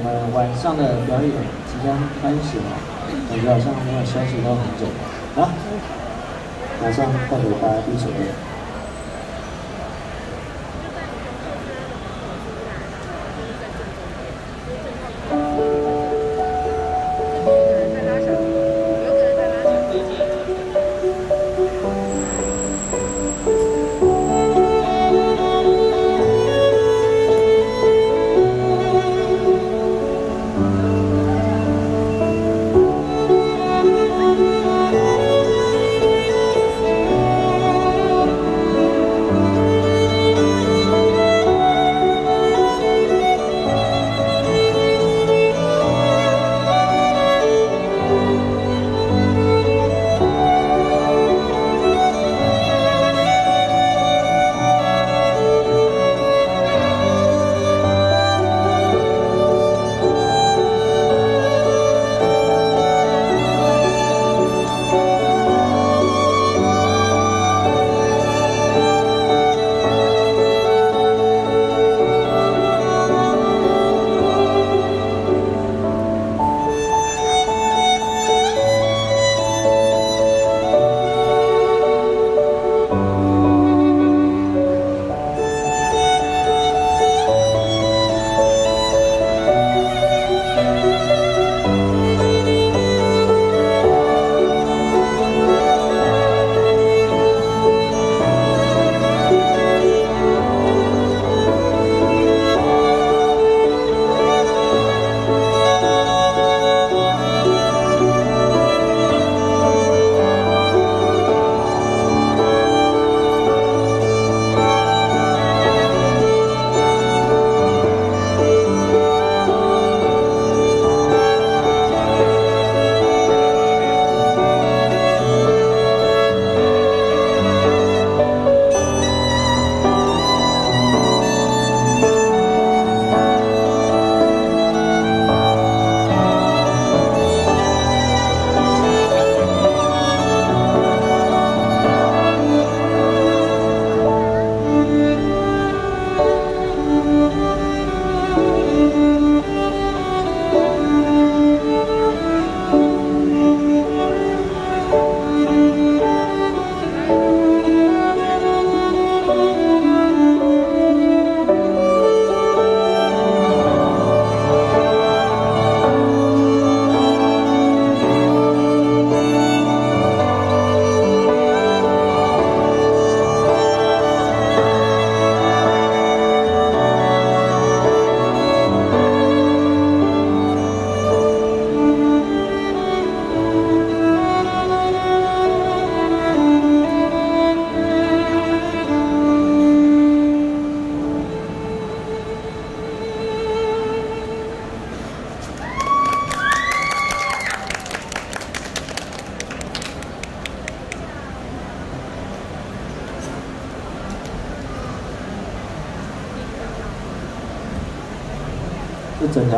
我们晚上的表演即将开始了，感觉好像没有休息到很久。好，马上带给大家第一首歌。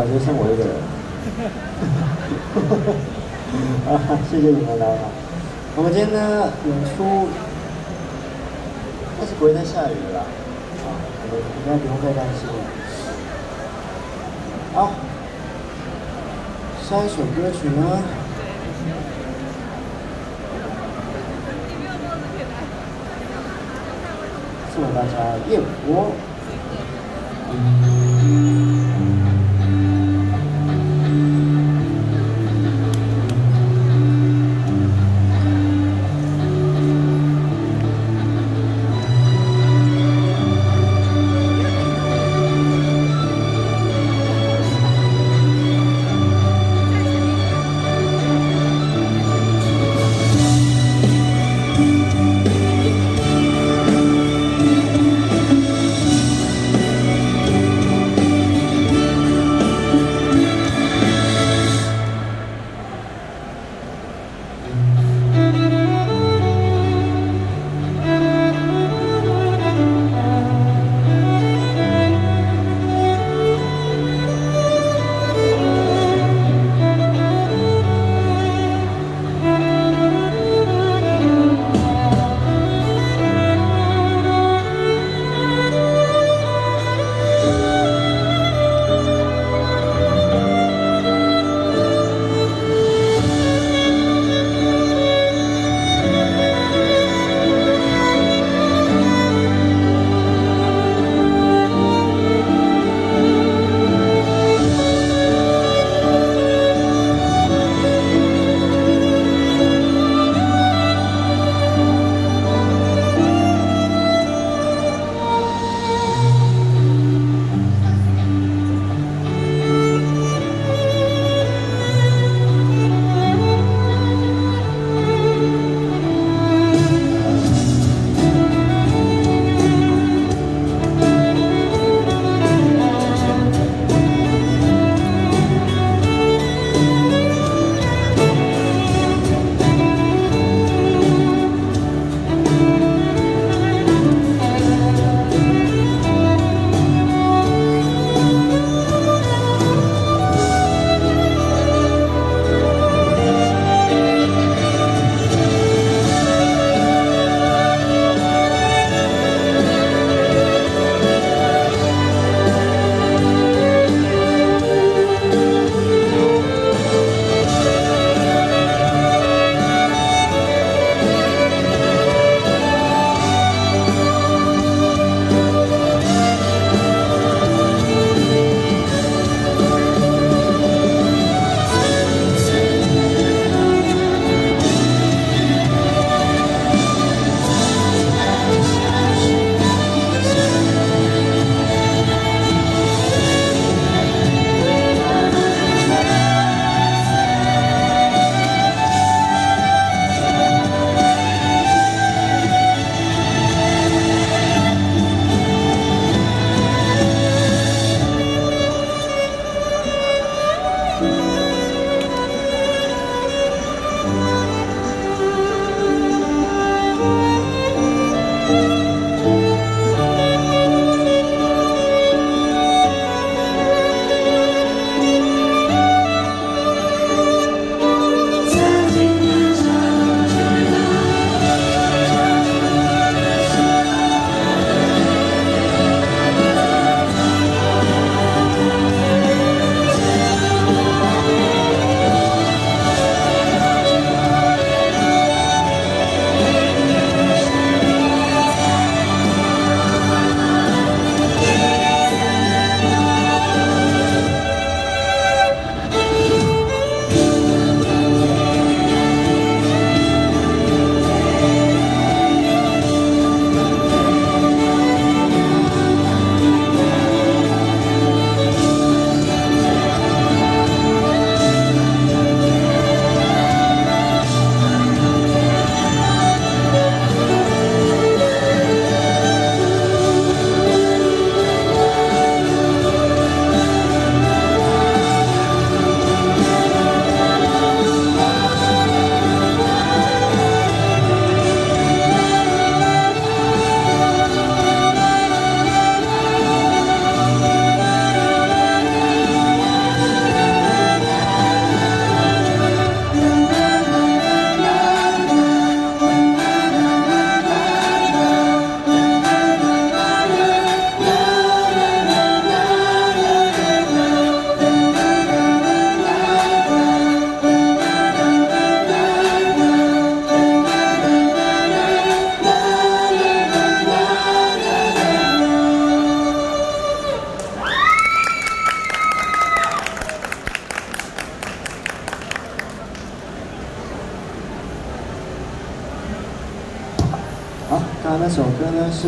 这整条就剩我一个人。啊，谢谢你们来啊！我们今天呢演出，但是不会再下雨了，啊，我们应该不用太担心了。好，下一首歌曲呢，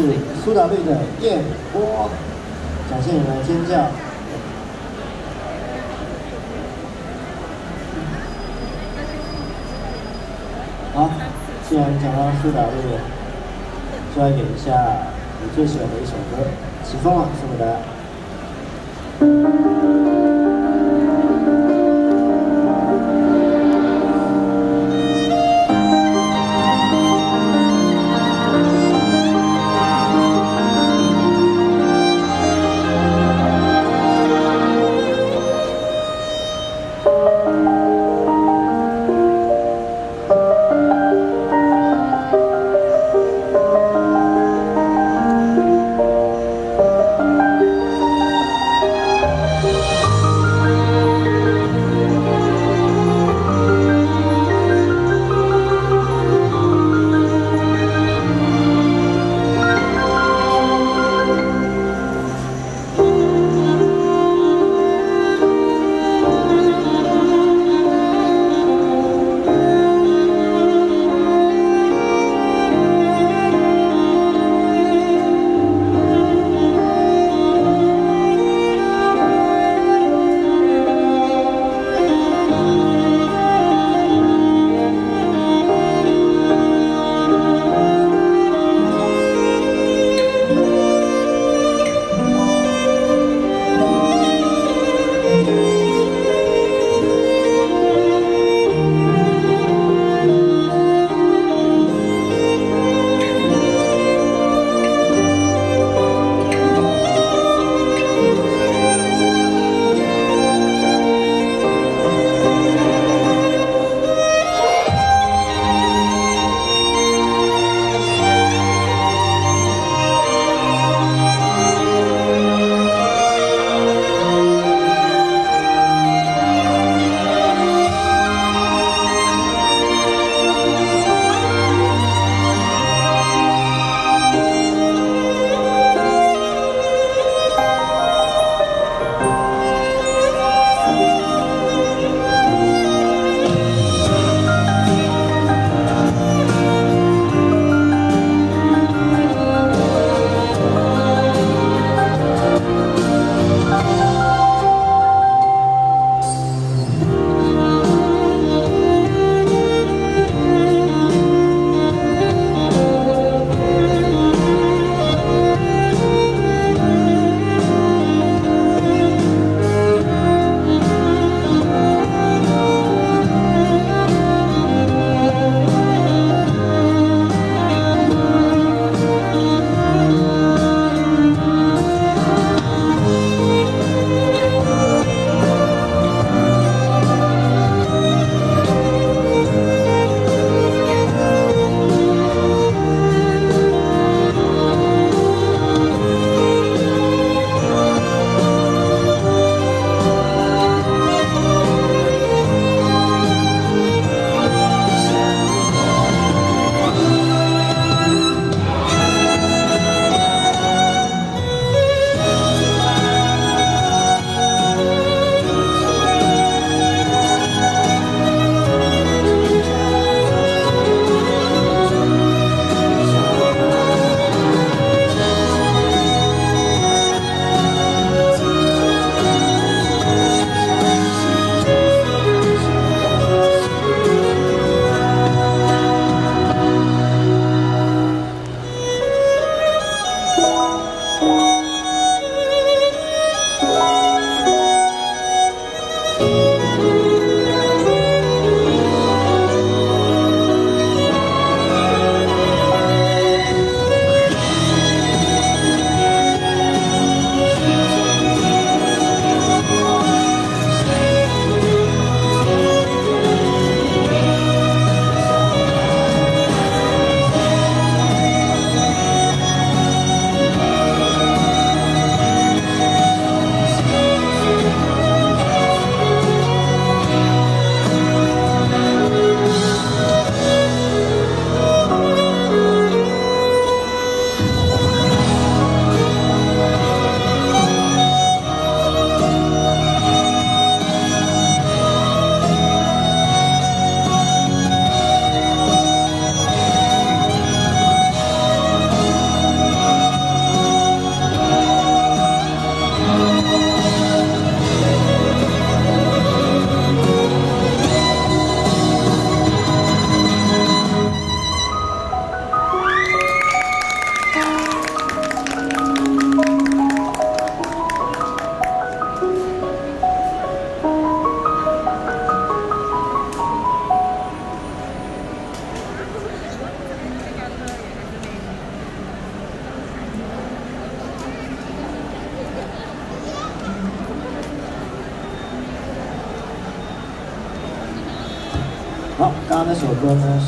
是苏打绿的《焰波》，感谢你们的尖叫。好，既然讲到苏打绿，就来演一下你最喜欢的一首歌《起风了》，送给大家。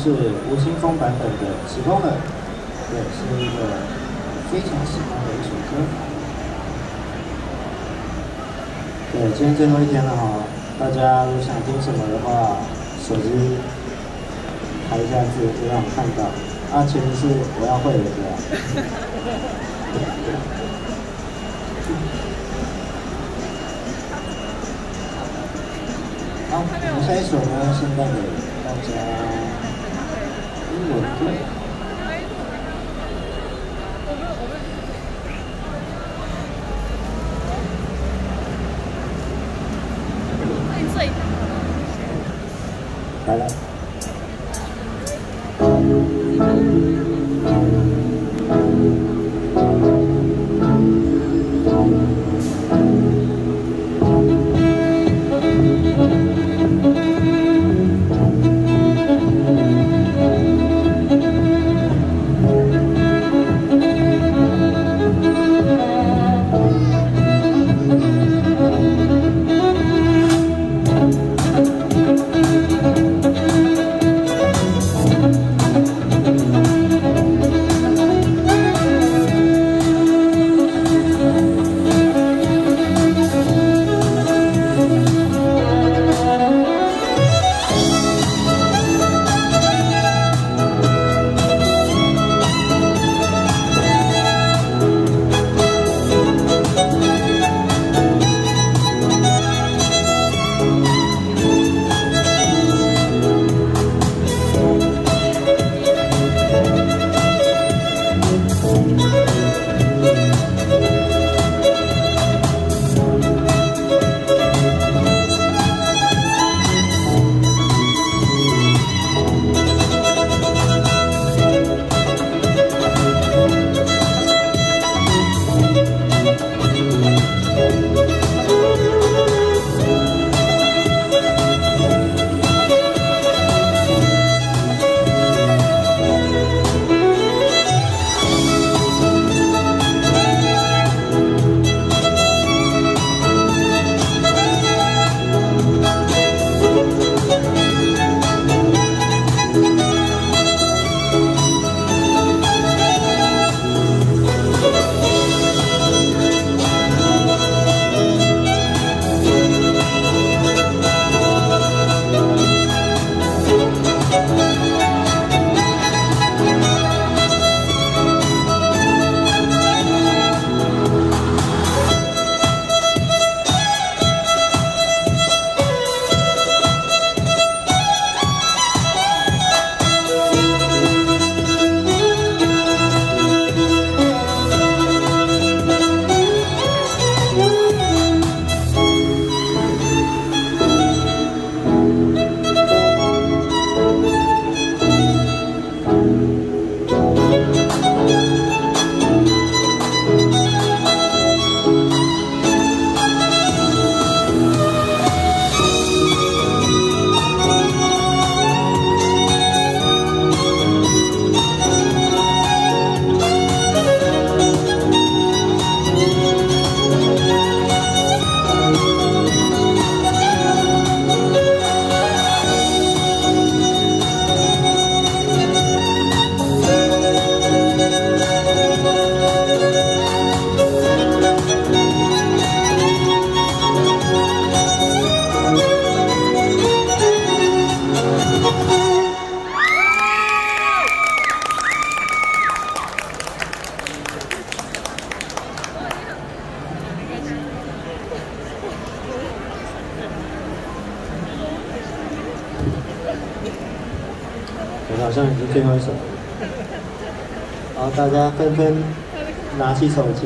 是吴青峰版本的《起风了》，对，是一个非常喜欢的一首歌。对，今天最后一天了哈，大家如果想听什么的话，手机拍一下字，就让我看到。啊，其实是我要会的歌。好，我们下一首呢，现在给大家はい。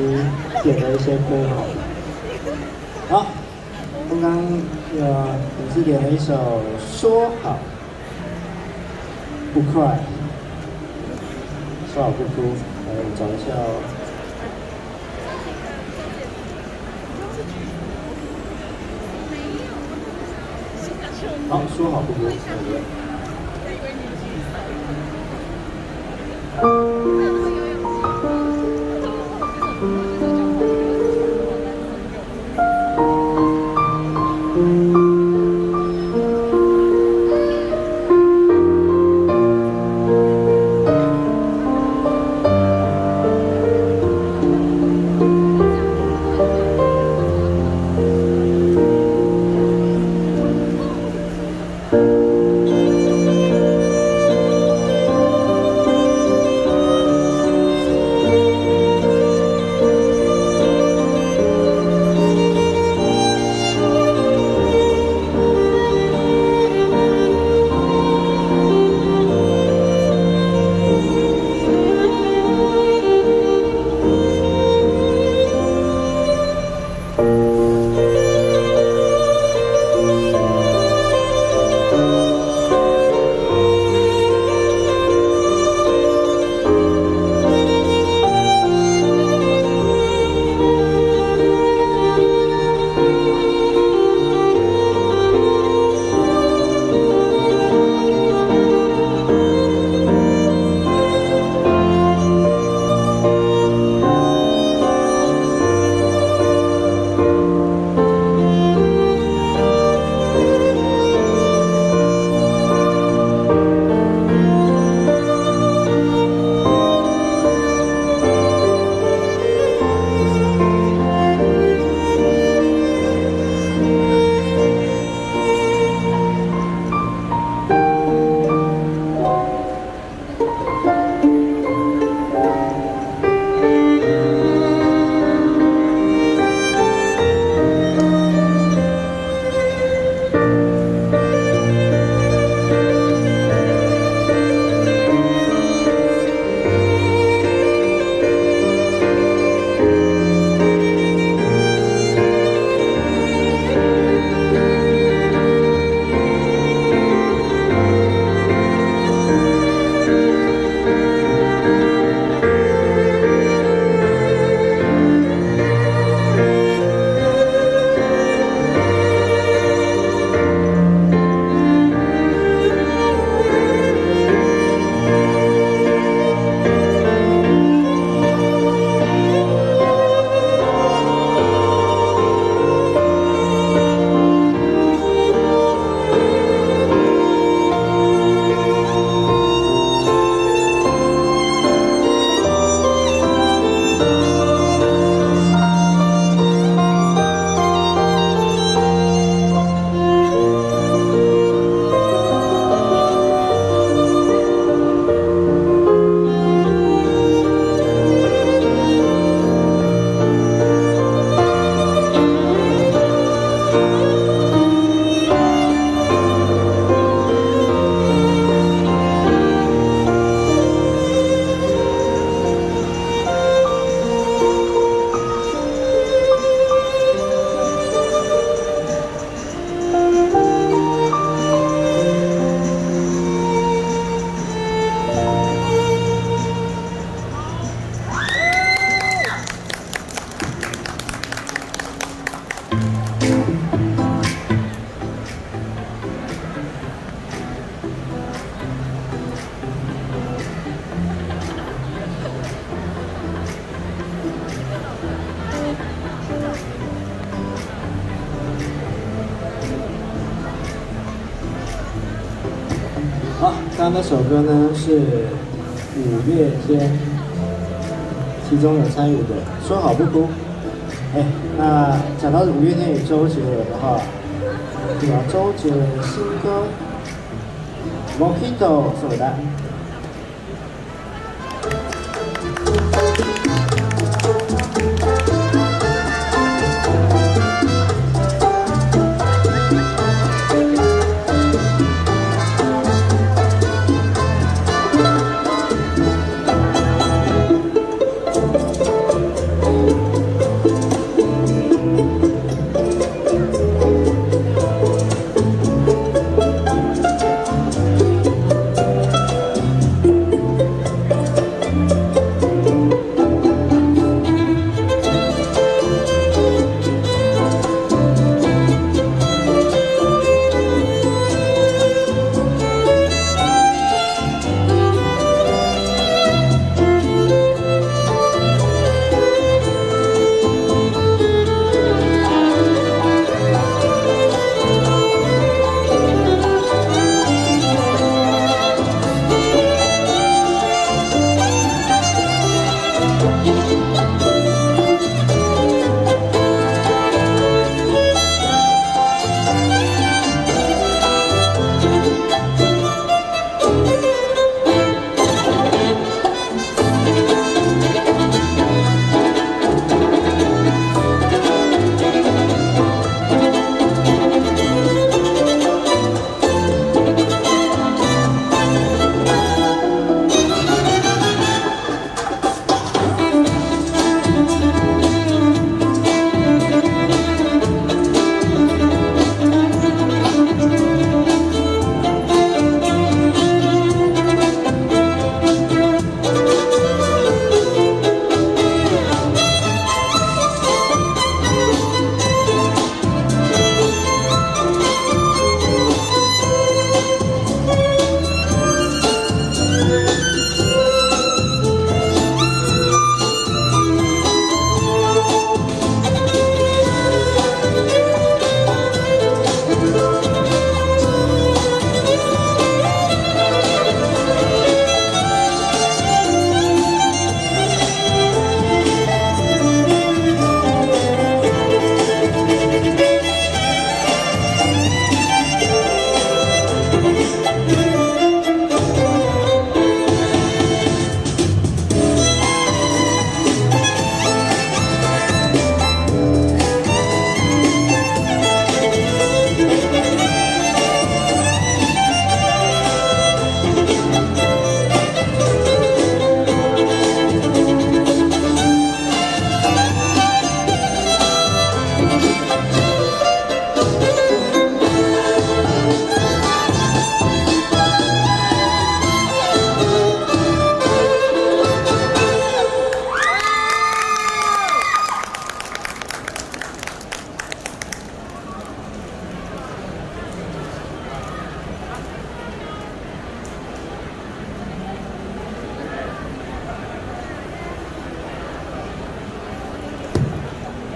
起手机点了一些歌好。好，刚刚那个粉丝点了一首《说好不快》，说好不哭，来我找一下哦。好，说好不哭，这首歌呢是五月天，其中有参与的《说好不哭》。哎，那讲到五月天与周杰伦的话，对吧？周杰伦新歌《Mojito》送给大家。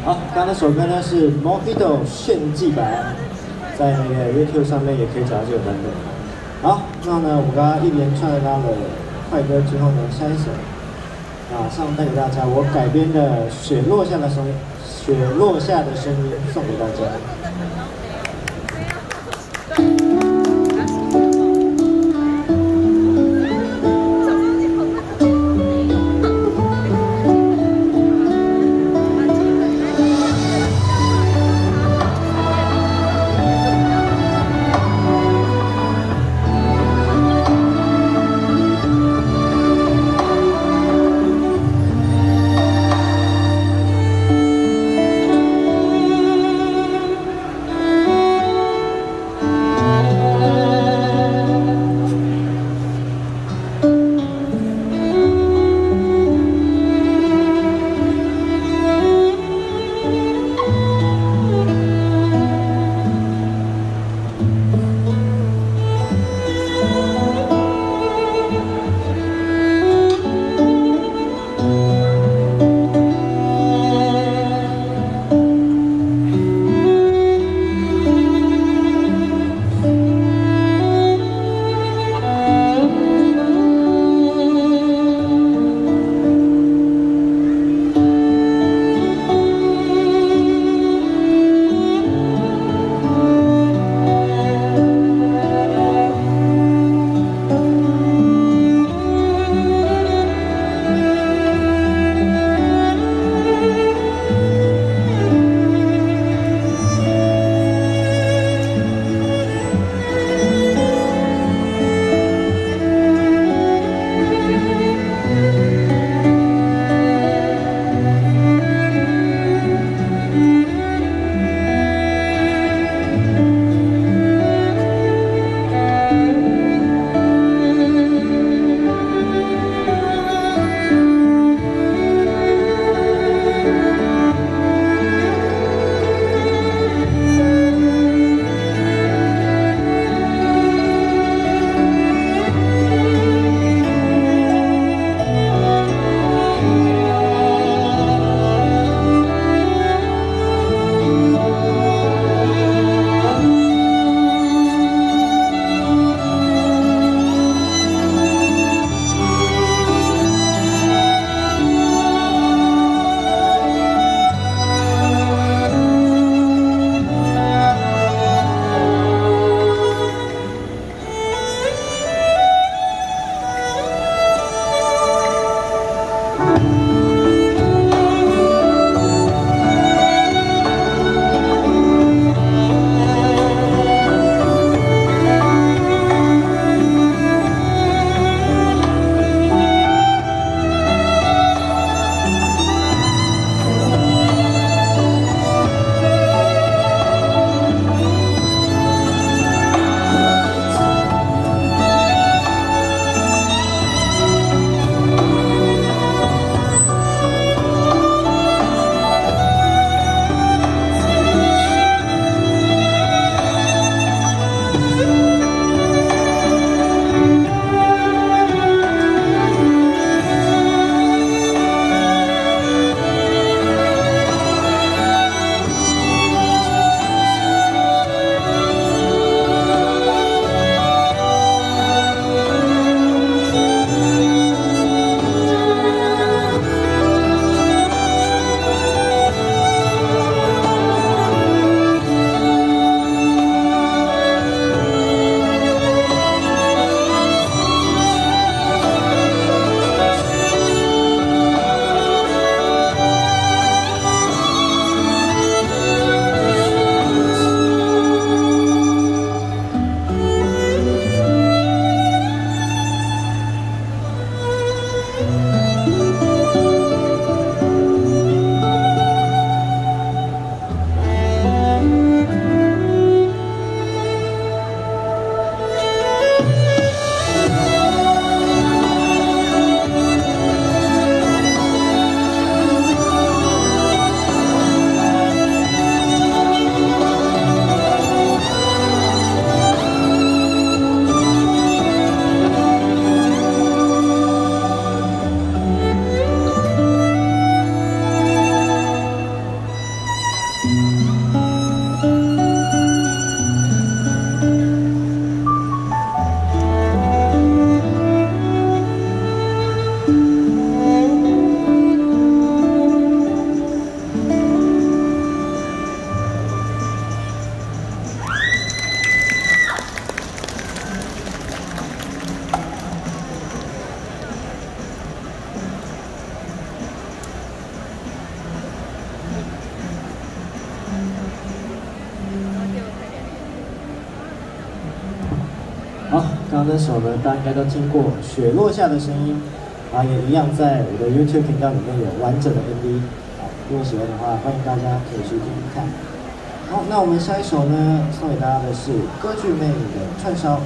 好，刚刚那首歌呢是 Mojito 炫技版，在那个 YouTube 上面也可以找到这个版本。好，那呢，我刚刚一连串的拉了快歌之后呢，下一首马上带给大家我改编的《雪落下的声音》，雪落下的声音送给大家。这首呢，大家应该都听过《雪落下的声音》，啊，也一样在我的 YouTube 频道里面有完整的 MV，啊，如果喜欢的话，欢迎大家可以去听听看。好，那我们下一首呢，送给大家的是歌剧魅影的串烧，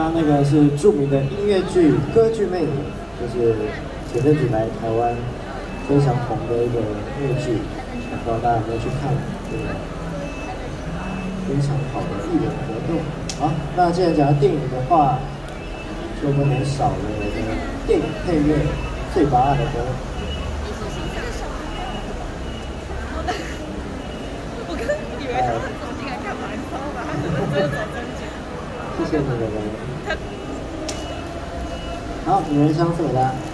刚那个是著名的音乐剧《歌剧魅影》，就是前阵子来台湾非常红的一个音乐剧，不知道大家有没有去看这个非常好的艺人活动。好，那既然讲到电影的话，就不能少了我的电影配乐最拔辣的歌。我刚以为他是走进来干嘛，你知道吗？他可能只有走中间。谢谢你的人。女人香水的。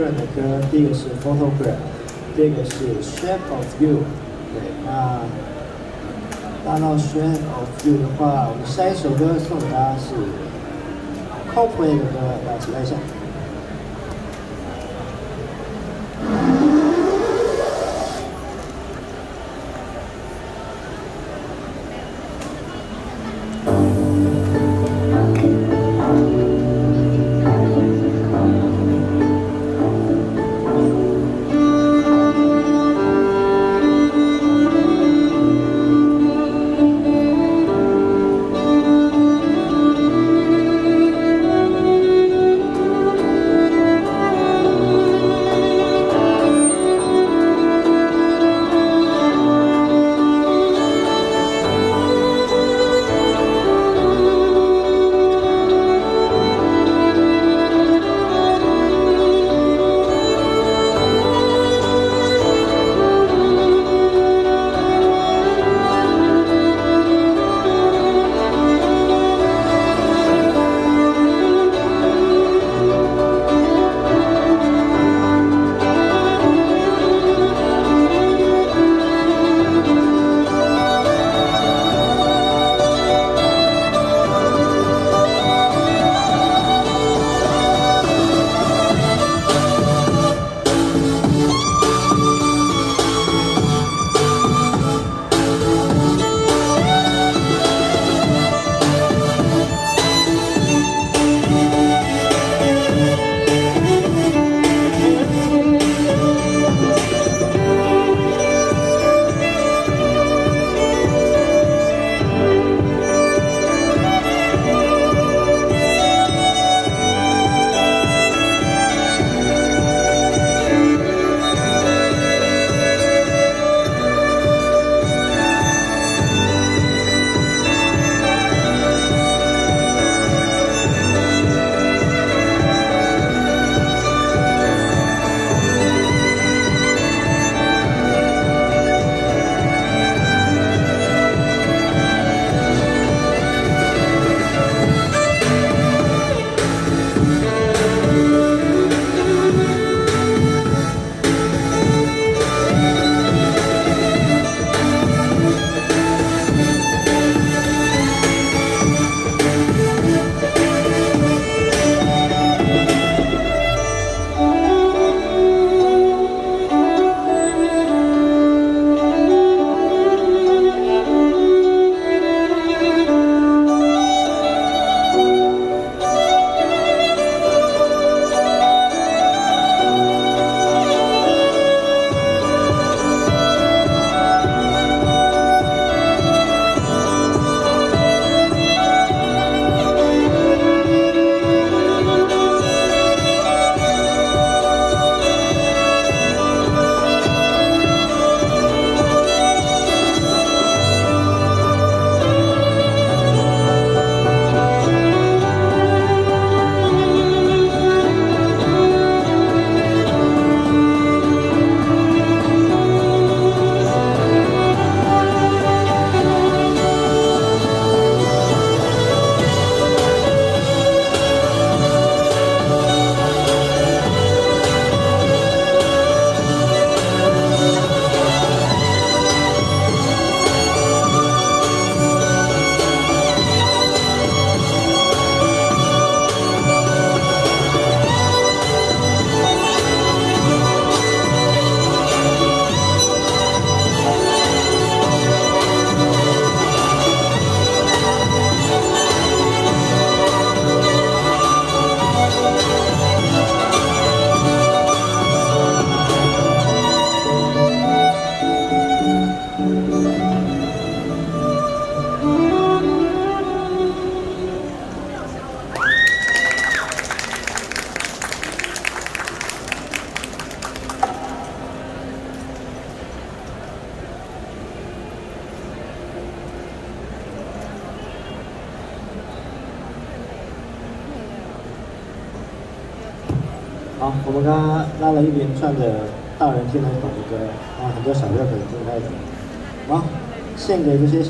的歌，第一个是 Photograph，第二个是 Shape of You。对，那大闹 Shape of You 的话，我们下一首歌送给大家是 Coldplay 的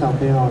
小朋友，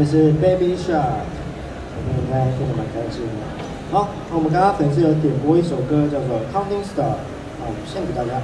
这，是 Baby Shark，我们应该听得蛮开心的。好，那我们刚刚粉丝有点播一首歌叫做《Counting Star》，啊，我献给大家。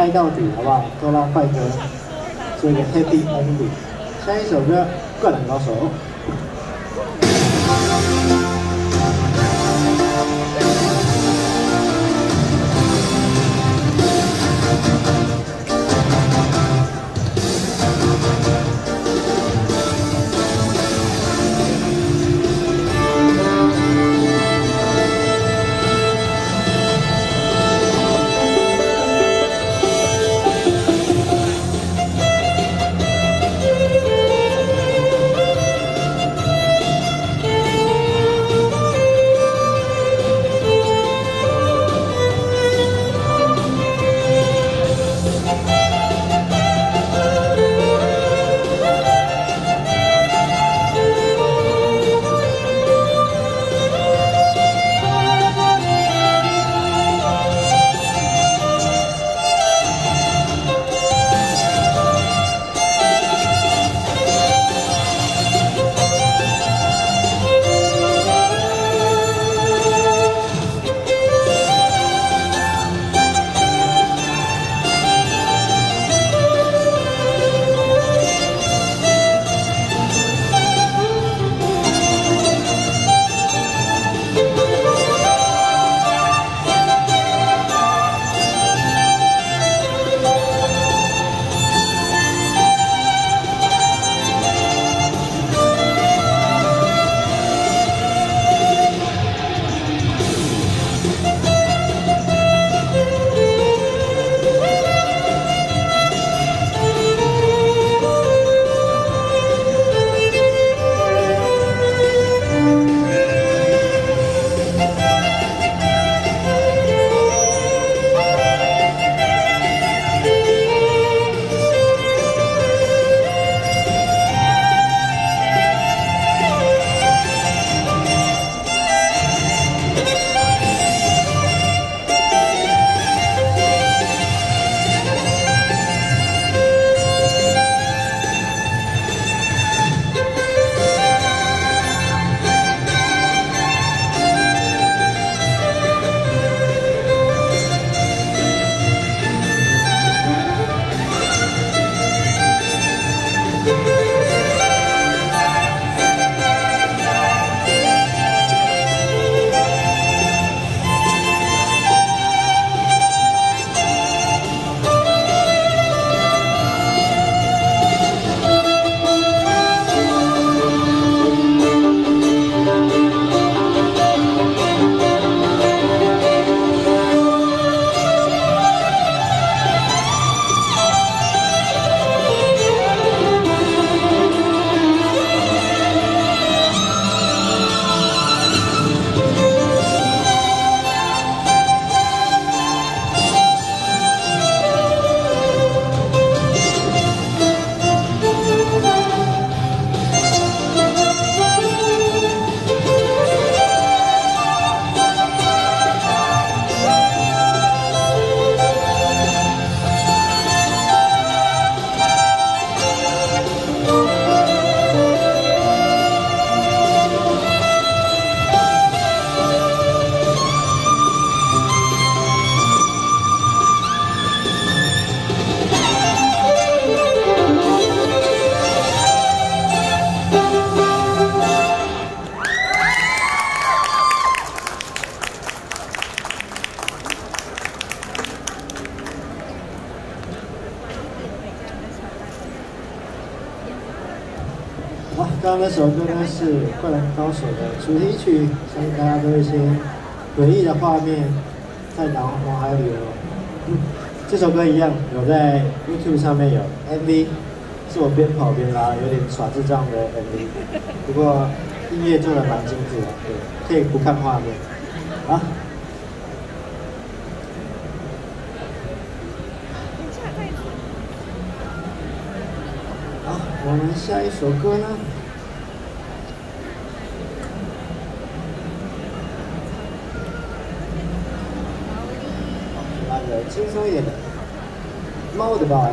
嗨到底，好不好？都让快哥做一个 happy ending。下一首歌《灌篮高手》。那首歌呢是《灌篮高手》的主题曲，相信大家都有一些回忆的画面在脑脑海里了。这首歌一样有在 YouTube 上面有 MV，是我边跑边拉，有点耍智障的 MV。不过音乐做的蛮精致的，对，可以不看画面。啊。好，我们下一首歌呢？来个轻松一点的，猫的吧。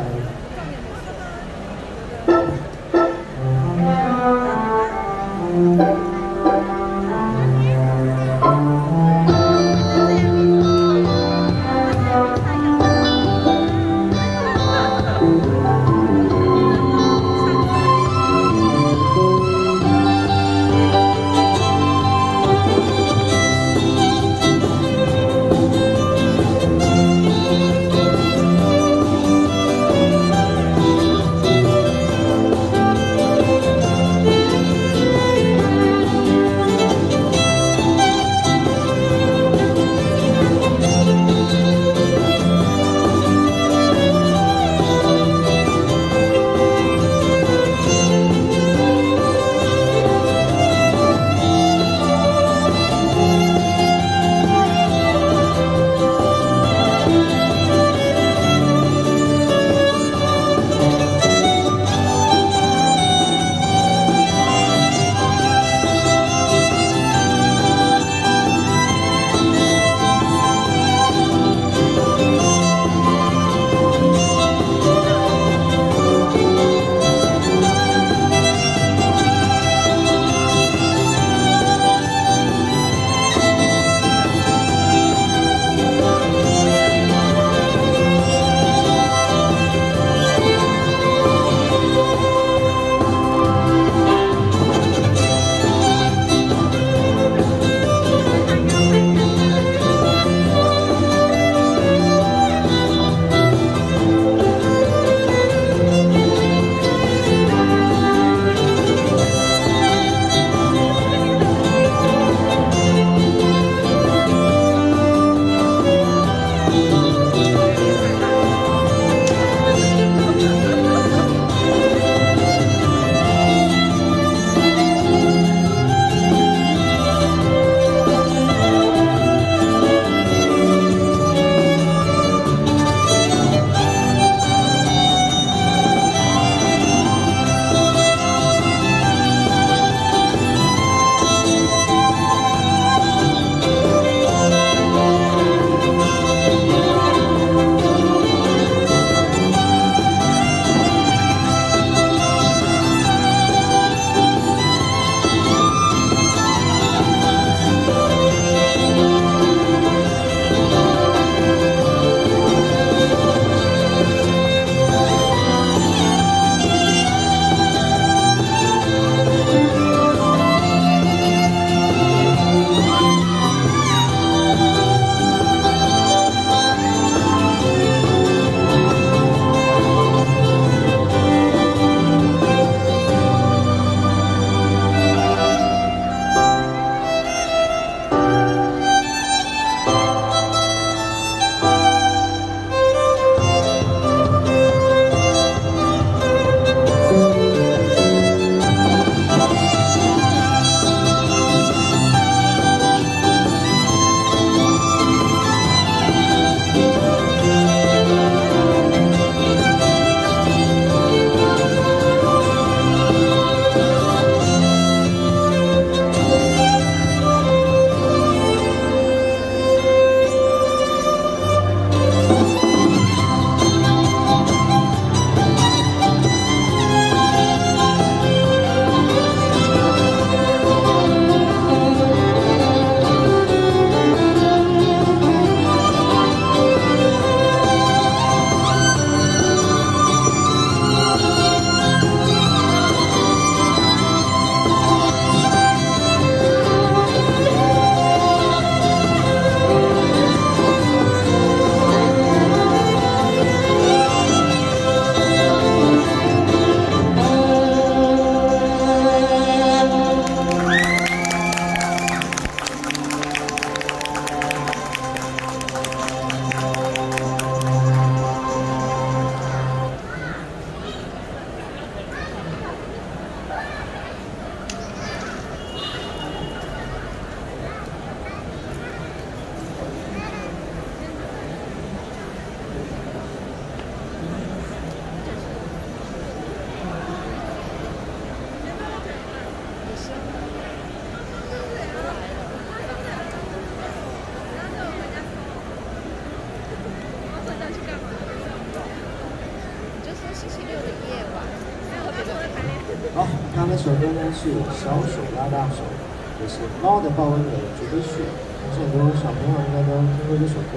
小朋友应该都听过这首歌。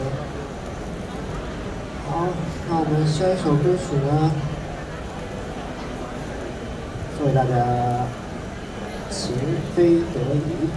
好，那我们下一首歌曲呢，送给大家，《情非得已》。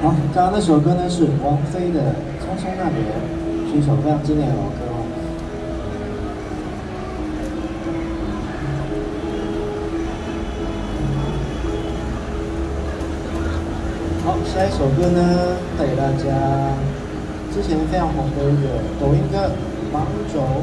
好，刚刚那首歌呢是王菲的《匆匆那年》，是一首非常经典的老歌。好，下一首歌呢带给大家之前非常红的一个抖音歌《芒种》。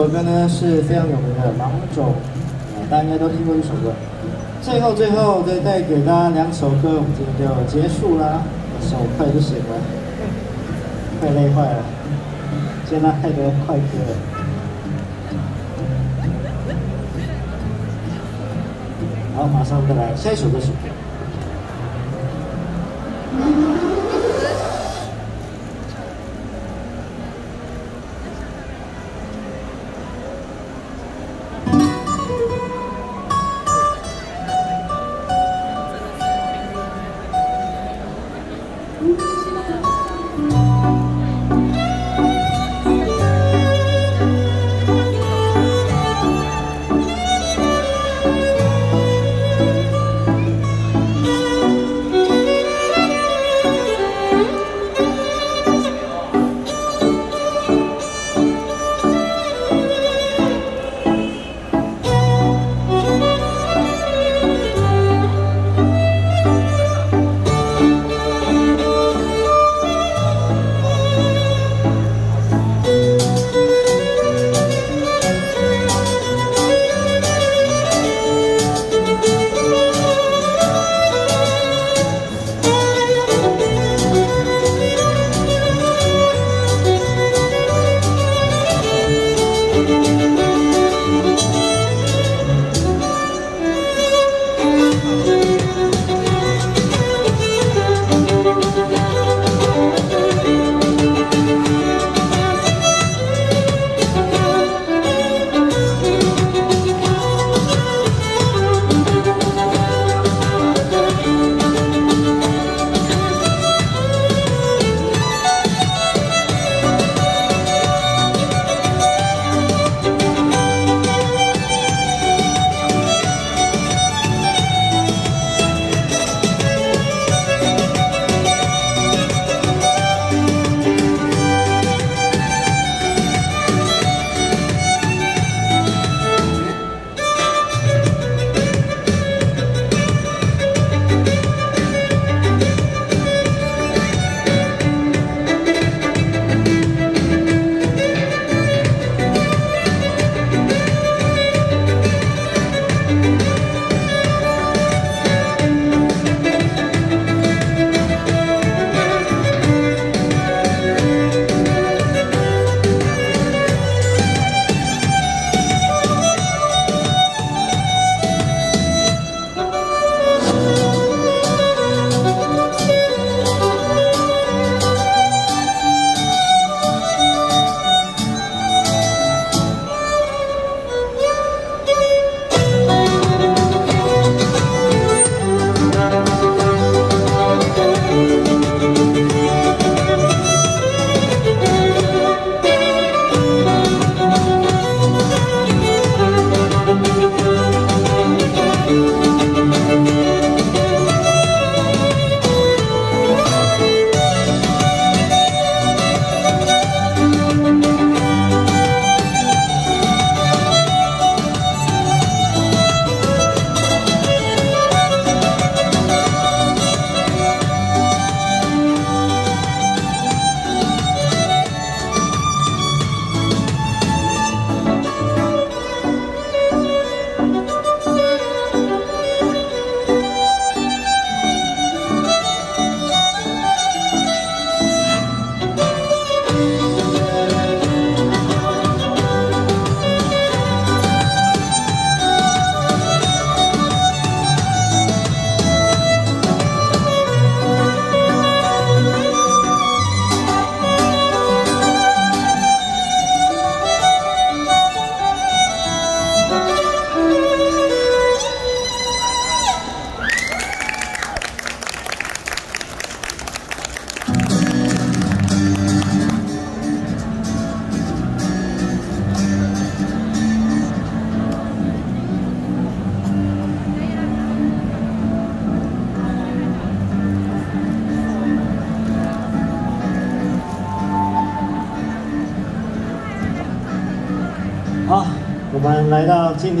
首歌呢是非常有名的《芒种》，啊，大家应该都听过这首歌。最后最后再带给大家两首歌，我们今天就结束啦。手快就行了，快累坏了，现在太多快歌了。好，马上再来下一首歌曲。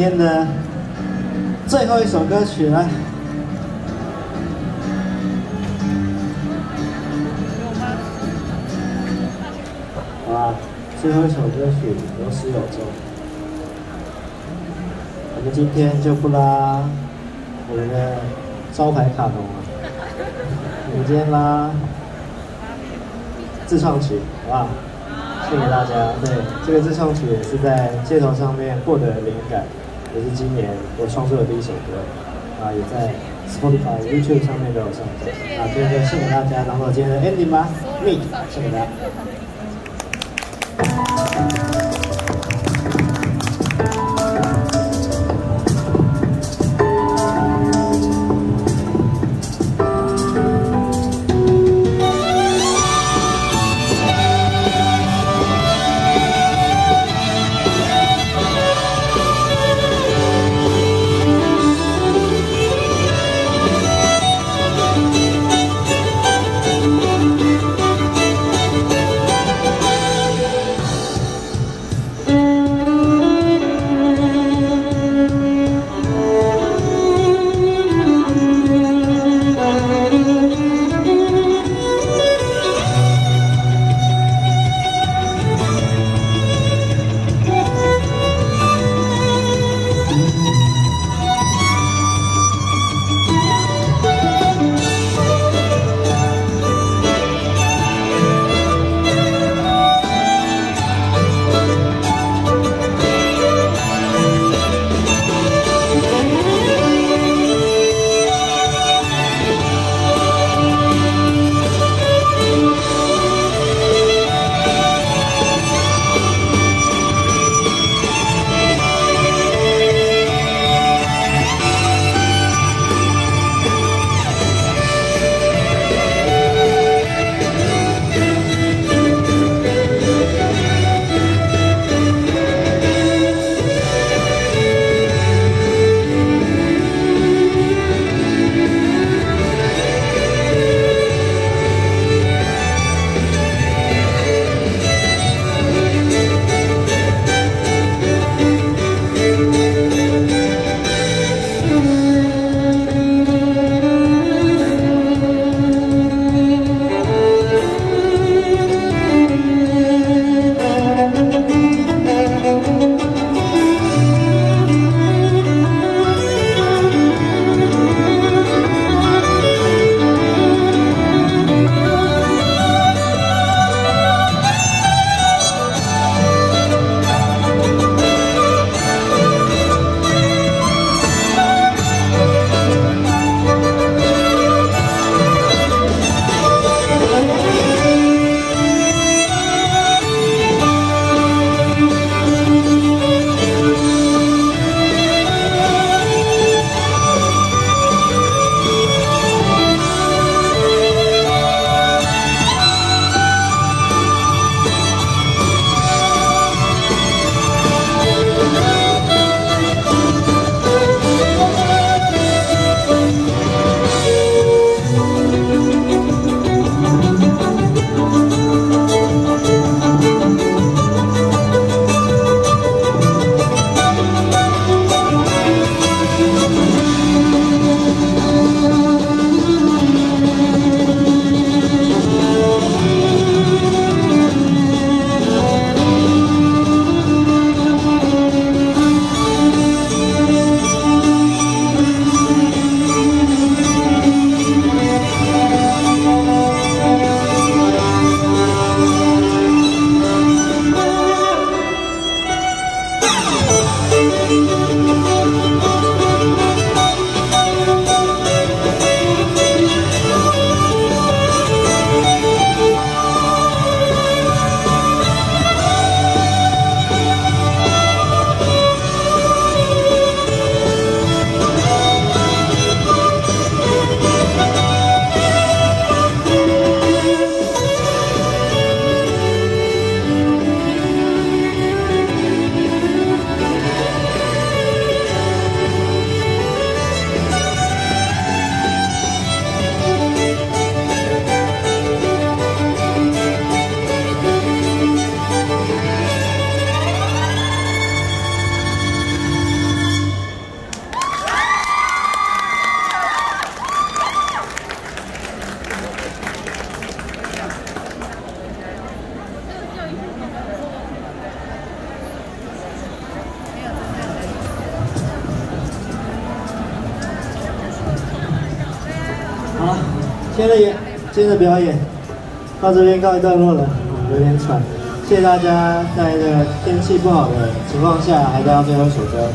天的最后一首歌曲了。好吧，最后一首歌曲有始有终。我们今天就不拉我们的招牌卡农了，我们今天拉自创曲，好不好？谢谢大家。对，这个自创曲也是在街头上面获得灵感，也是今年我创作的第一首歌，啊，也在 Spotify、YouTube 上面都有上架。啊，这首歌献给大家，然后今天的 ending 吧，Me，献给大家。到这边告一段落了，有点喘。谢谢大家在这个天气不好的情况下还到最后一首歌。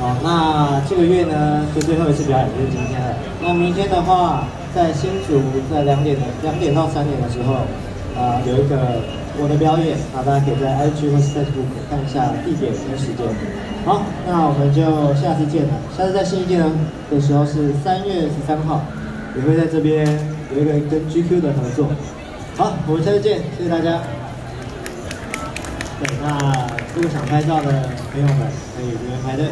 好，那这个月呢，就最后一次表演就是今天了。那明天的话，在新竹在两点的两点到三点的时候，啊、有一个我的表演，啊，大家可以在 IG 或是 Facebook 看一下地点跟时间。好，那我们就下次见了。下次在新一届呢的时候是三月十三号，也会在这边有一个跟 GQ 的合作。好，我们下次见，谢谢大家。对，那如果想拍照的朋友们，可以这边排队，